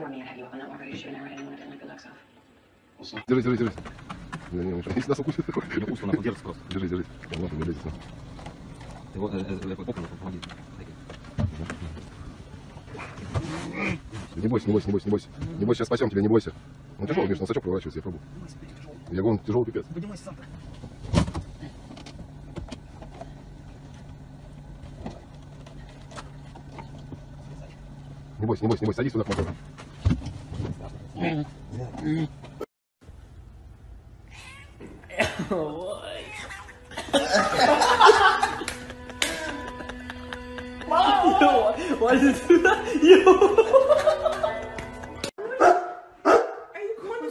before me, I'd have you up on that walker. Should have been right in when I didn't like the looks of. Держи, держи, держи. Не, не, если нас укусит. Укус, он держится просто. Держи, держи. Ладно, держи здесь. Его, э, э, э, попу, помоги. Не бойся, не бойся, не бойся, не бойся. Не бойся, сейчас спасем тебя, не бойся. Он тяжелый, конечно, на сачок проворачивается, я пробую. Я говорю, он тяжелый пипец. Поднимайся сам. Не бойся, не бойся, не бойся, садись сюда к мотору. Why did you do that? Yo! Are you going to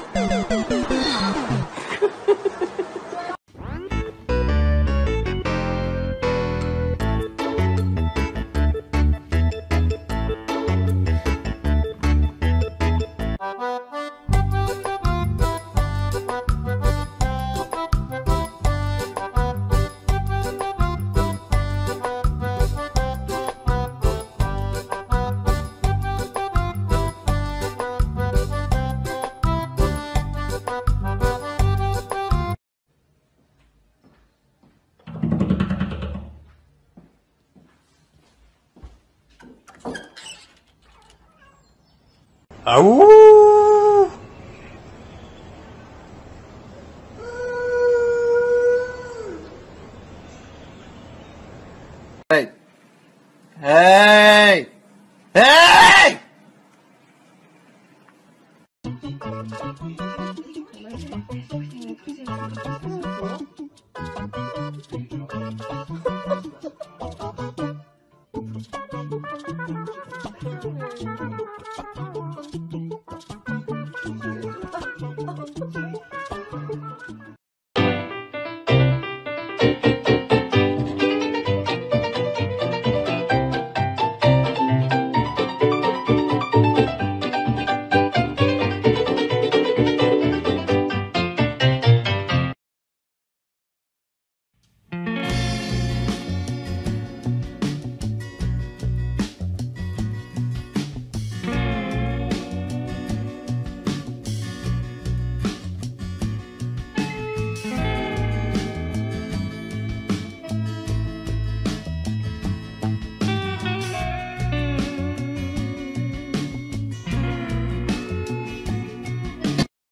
Hey! Hey! Hey!